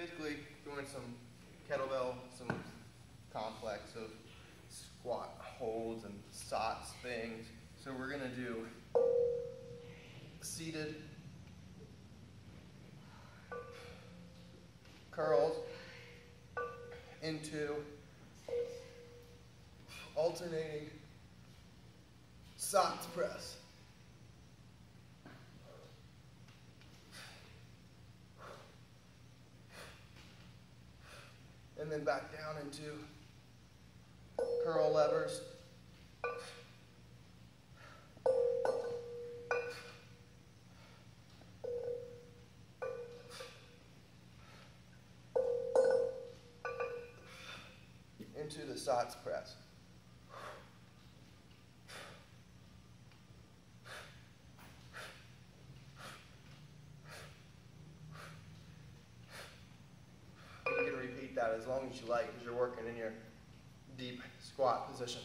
basically doing some kettlebell, some complex of squat holds and sots things. So we're gonna do seated curls into alternating sots press. And then back down into curl levers. Into the sots press. That as long as you like because you're working in your deep squat position.